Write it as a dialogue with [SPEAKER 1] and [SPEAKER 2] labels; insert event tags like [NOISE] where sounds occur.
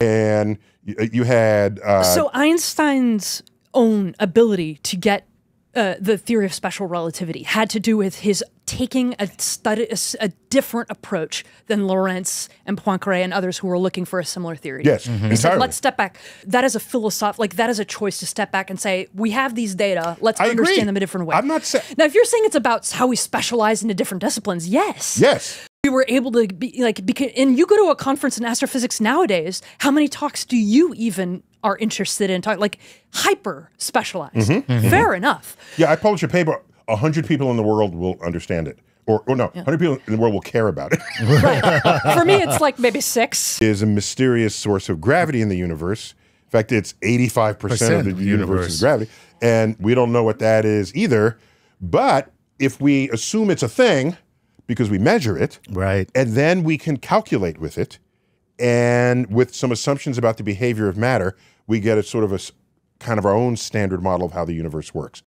[SPEAKER 1] and you, you had uh,
[SPEAKER 2] so Einstein's own ability to get uh, the theory of special relativity had to do with his taking a study a, s- a different approach than Lorentz and Poincaré and others who were looking for a similar theory.
[SPEAKER 1] yes,
[SPEAKER 2] He said,
[SPEAKER 1] entirely.
[SPEAKER 2] let's step back. That is a philosoph like that is a choice to step back and say, we have these data, let's
[SPEAKER 1] I agree.
[SPEAKER 2] understand them a different way.
[SPEAKER 1] I'm not sa-
[SPEAKER 2] Now if you're saying it's about how we specialize into different disciplines, yes.
[SPEAKER 1] yes,
[SPEAKER 2] We were able to be like because and you go to a conference in astrophysics nowadays, how many talks do you even are interested in talk like hyper specialized?
[SPEAKER 1] Mm-hmm.
[SPEAKER 2] Fair enough.
[SPEAKER 1] yeah. I publish a paper. hundred people in the world will understand it, or, or no, hundred people in the world will care about it. [LAUGHS]
[SPEAKER 2] For me it's like maybe 6.
[SPEAKER 1] is a mysterious source of gravity in the universe. In fact, it's 85% of the
[SPEAKER 3] Percent of the
[SPEAKER 1] universe's
[SPEAKER 3] universe.
[SPEAKER 1] gravity. And we don't know what that is either. But if we assume it's a thing, because we measure it,
[SPEAKER 3] Right.
[SPEAKER 1] and then we can calculate with it, and with some assumptions about the behavior of matter, we get a sort of a kind of our own standard model of how the universe works.